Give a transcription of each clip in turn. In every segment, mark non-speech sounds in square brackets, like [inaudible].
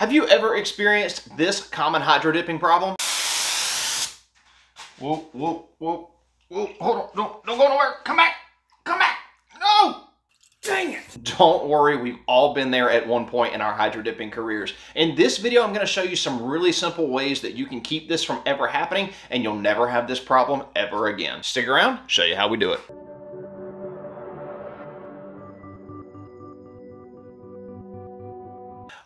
Have you ever experienced this common hydro dipping problem? Whoa, whoa, whoa, whoa, hold on, don't, don't go nowhere, come back, come back, no! Dang it! Don't worry, we've all been there at one point in our hydro dipping careers. In this video, I'm gonna show you some really simple ways that you can keep this from ever happening and you'll never have this problem ever again. Stick around, show you how we do it.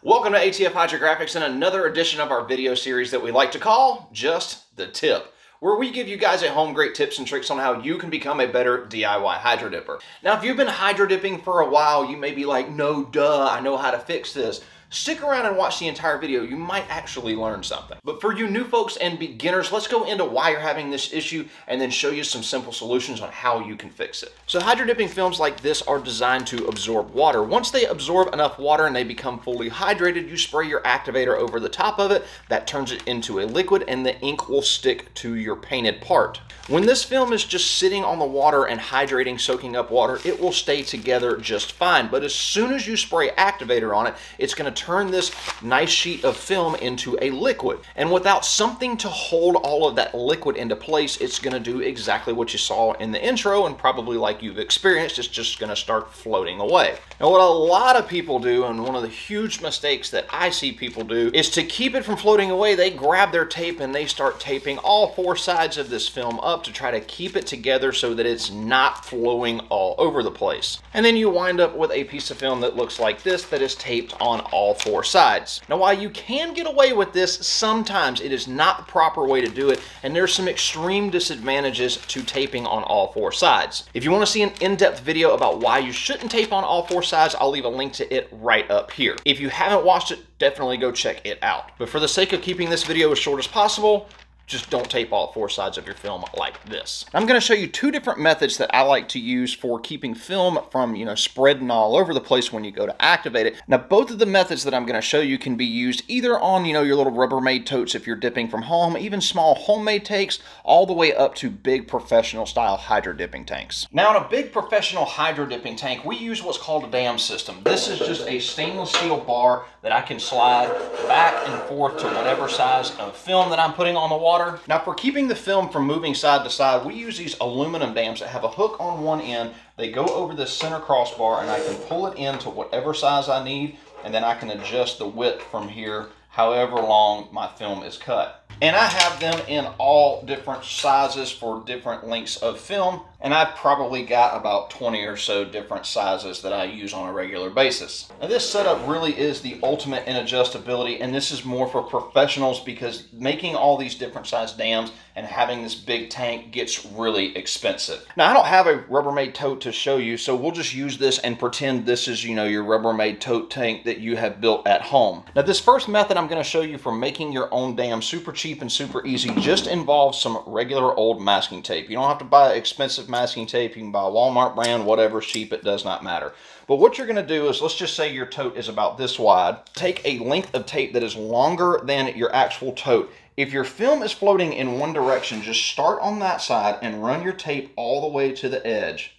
Welcome to ATF Hydrographics and another edition of our video series that we like to call Just the Tip where we give you guys at home great tips and tricks on how you can become a better DIY hydro dipper. Now, if you've been hydro dipping for a while, you may be like, no, duh, I know how to fix this. Stick around and watch the entire video. You might actually learn something. But for you new folks and beginners, let's go into why you're having this issue and then show you some simple solutions on how you can fix it. So hydro dipping films like this are designed to absorb water. Once they absorb enough water and they become fully hydrated, you spray your activator over the top of it. That turns it into a liquid and the ink will stick to your painted part. When this film is just sitting on the water and hydrating, soaking up water, it will stay together just fine. But as soon as you spray activator on it, it's gonna turn this nice sheet of film into a liquid. And without something to hold all of that liquid into place, it's gonna do exactly what you saw in the intro and probably like you've experienced, it's just gonna start floating away. Now what a lot of people do, and one of the huge mistakes that I see people do, is to keep it from floating away, they grab their tape and they start taping all four sides of this film up to try to keep it together so that it's not flowing all over the place. And then you wind up with a piece of film that looks like this that is taped on all four sides. Now while you can get away with this, sometimes it is not the proper way to do it and there's some extreme disadvantages to taping on all four sides. If you want to see an in-depth video about why you shouldn't tape on all four sides, I'll leave a link to it right up here. If you haven't watched it, definitely go check it out. But for the sake of keeping this video as short as possible, just don't tape all four sides of your film like this. I'm going to show you two different methods that I like to use for keeping film from, you know, spreading all over the place when you go to activate it. Now, both of the methods that I'm going to show you can be used either on, you know, your little Rubbermaid totes if you're dipping from home, even small homemade tanks, all the way up to big professional style hydro dipping tanks. Now, in a big professional hydro dipping tank, we use what's called a dam system. This is just a stainless steel bar that I can slide back and forth to whatever size of film that I'm putting on the water. Now for keeping the film from moving side to side, we use these aluminum dams that have a hook on one end. They go over this center crossbar and I can pull it into whatever size I need and then I can adjust the width from here however long my film is cut. And I have them in all different sizes for different lengths of film. And I've probably got about 20 or so different sizes that I use on a regular basis. Now this setup really is the ultimate in adjustability and this is more for professionals because making all these different size dams and having this big tank gets really expensive. Now I don't have a Rubbermaid tote to show you so we'll just use this and pretend this is you know your Rubbermaid tote tank that you have built at home. Now this first method I'm going to show you for making your own dam super cheap and super easy. Just involves some regular old masking tape. You don't have to buy expensive masking tape. You can buy Walmart brand, whatever, cheap, it does not matter. But what you're going to do is, let's just say your tote is about this wide. Take a length of tape that is longer than your actual tote. If your film is floating in one direction, just start on that side and run your tape all the way to the edge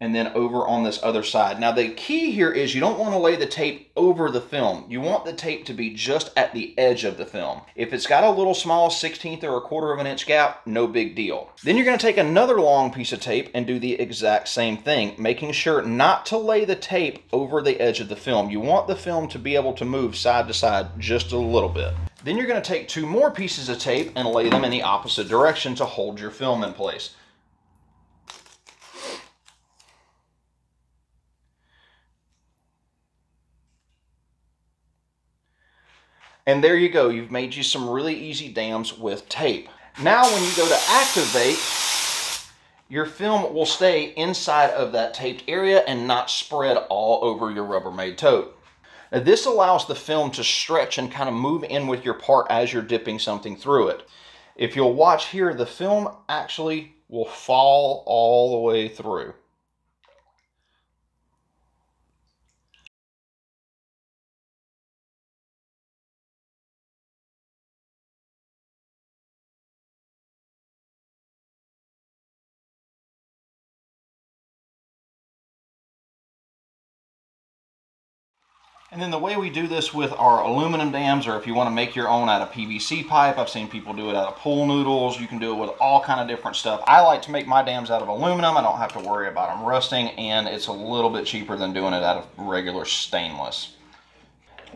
and then over on this other side. Now the key here is you don't want to lay the tape over the film. You want the tape to be just at the edge of the film. If it's got a little small 16th or a quarter of an inch gap, no big deal. Then you're going to take another long piece of tape and do the exact same thing, making sure not to lay the tape over the edge of the film. You want the film to be able to move side to side just a little bit. Then you're going to take two more pieces of tape and lay them in the opposite direction to hold your film in place. And there you go. You've made you some really easy dams with tape. Now when you go to activate, your film will stay inside of that taped area and not spread all over your Rubbermaid tote. Now this allows the film to stretch and kind of move in with your part as you're dipping something through it. If you'll watch here, the film actually will fall all the way through. And then the way we do this with our aluminum dams, or if you want to make your own out of PVC pipe, I've seen people do it out of pool noodles. You can do it with all kind of different stuff. I like to make my dams out of aluminum. I don't have to worry about them rusting, and it's a little bit cheaper than doing it out of regular stainless.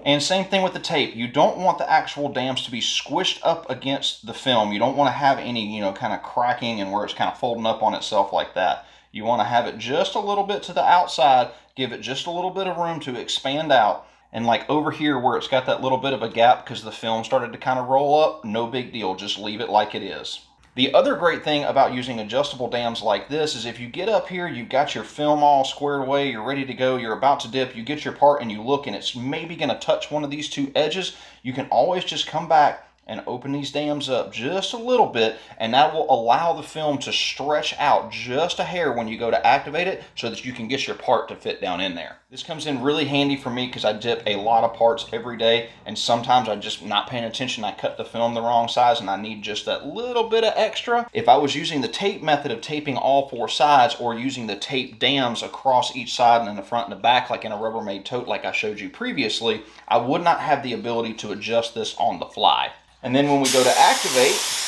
And same thing with the tape. You don't want the actual dams to be squished up against the film. You don't want to have any, you know, kind of cracking and where it's kind of folding up on itself like that. You want to have it just a little bit to the outside, give it just a little bit of room to expand out. And like over here where it's got that little bit of a gap because the film started to kind of roll up, no big deal, just leave it like it is. The other great thing about using adjustable dams like this is if you get up here, you've got your film all squared away, you're ready to go, you're about to dip, you get your part and you look and it's maybe to touch one of these two edges, you can always just come back and open these dams up just a little bit and that will allow the film to stretch out just a hair when you go to activate it so that you can get your part to fit down in there. This comes in really handy for me because I dip a lot of parts every day and sometimes I just not paying attention I cut the film the wrong size and I need just that little bit of extra. If I was using the tape method of taping all four sides or using the tape dams across each side and in the front and the back like in a Rubbermaid tote like I showed you previously, I would not have the ability to adjust this on the fly. And then when we go to activate,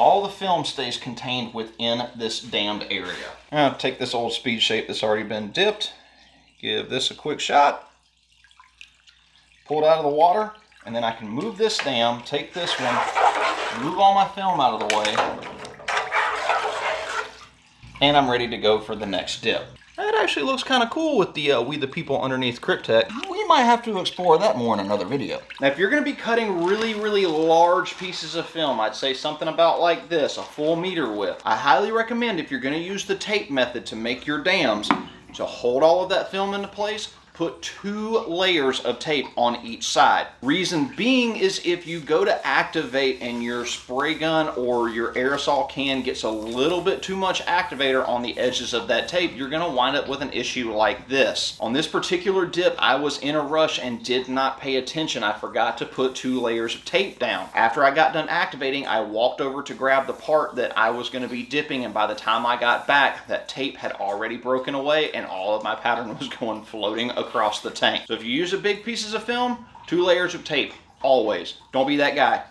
all the film stays contained within this dammed area. Now take this old speed shape that's already been dipped, give this a quick shot, pull it out of the water, and then I can move this dam, take this one, move all my film out of the way, and I'm ready to go for the next dip. That actually looks kind of cool with the uh, We the People underneath Kryptek. We might have to explore that more in another video. Now, if you're going to be cutting really, really large pieces of film, I'd say something about like this, a full meter width. I highly recommend if you're going to use the tape method to make your dams, to hold all of that film into place, put two layers of tape on each side. Reason being is if you go to activate and your spray gun or your aerosol can gets a little bit too much activator on the edges of that tape, you're gonna wind up with an issue like this. On this particular dip, I was in a rush and did not pay attention. I forgot to put two layers of tape down. After I got done activating, I walked over to grab the part that I was gonna be dipping and by the time I got back, that tape had already broken away and all of my pattern [laughs] was going floating across across the tank. So if you use a big pieces of film, two layers of tape, always. Don't be that guy.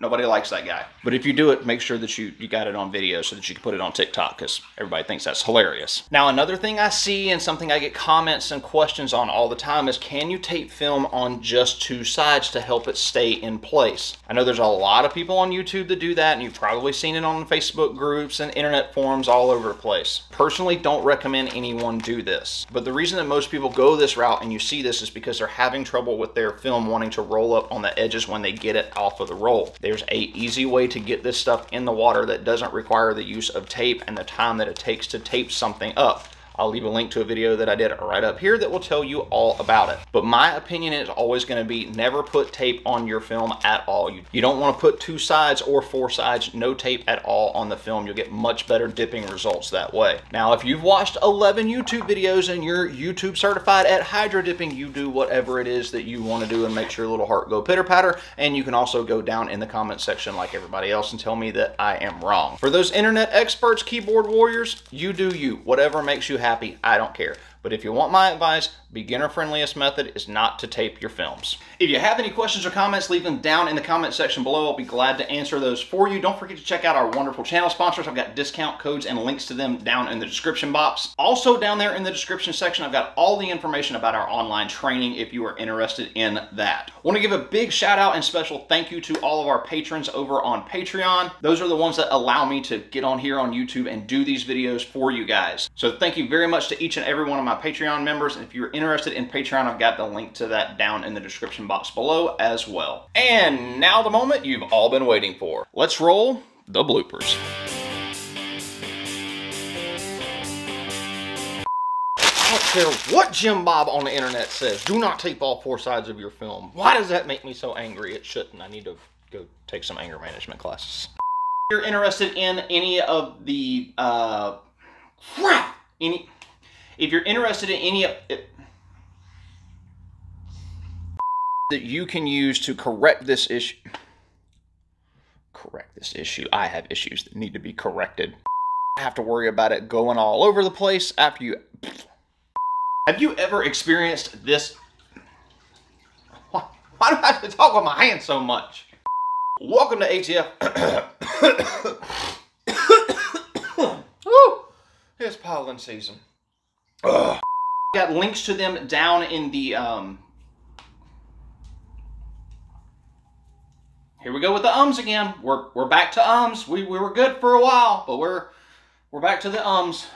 Nobody likes that guy. But if you do it, make sure that you, you got it on video so that you can put it on TikTok because everybody thinks that's hilarious. Now, another thing I see and something I get comments and questions on all the time is can you tape film on just two sides to help it stay in place? I know there's a lot of people on YouTube that do that and you've probably seen it on Facebook groups and internet forums all over the place. Personally, don't recommend anyone do this. But the reason that most people go this route and you see this is because they're having trouble with their film wanting to roll up on the edges when they get it off of the roll. There's a easy way to get this stuff in the water that doesn't require the use of tape and the time that it takes to tape something up. I'll leave a link to a video that I did right up here that will tell you all about it. But my opinion is always gonna be never put tape on your film at all. You, you don't wanna put two sides or four sides, no tape at all on the film. You'll get much better dipping results that way. Now, if you've watched 11 YouTube videos and you're YouTube certified at hydro dipping, you do whatever it is that you wanna do and make sure your little heart go pitter patter. And you can also go down in the comment section like everybody else and tell me that I am wrong. For those internet experts, keyboard warriors, you do you. Whatever makes you happy happy, I don't care. But if you want my advice, beginner friendliest method is not to tape your films. If you have any questions or comments, leave them down in the comment section below. I'll be glad to answer those for you. Don't forget to check out our wonderful channel sponsors. I've got discount codes and links to them down in the description box. Also down there in the description section, I've got all the information about our online training if you are interested in that. I want to give a big shout out and special thank you to all of our patrons over on Patreon. Those are the ones that allow me to get on here on YouTube and do these videos for you guys. So thank you very much to each and every one of my Patreon members. And if you're interested in Patreon, I've got the link to that down in the description box below as well. And now the moment you've all been waiting for. Let's roll the bloopers. I don't care what Jim Bob on the internet says. Do not tape all four sides of your film. Why does that make me so angry? It shouldn't. I need to go take some anger management classes. If you're interested in any of the, uh, crap, any, if you're interested in any of it, that you can use to correct this issue, correct this issue. I have issues that need to be corrected. I have to worry about it going all over the place after you Have you ever experienced this? Why, why do I have to talk with my hands so much? Welcome to ATF. [coughs] It's pollen season. Ugh. Got links to them down in the um, Here we go with the ums again. We're, we're back to ums. We, we were good for a while, but we're we're back to the ums.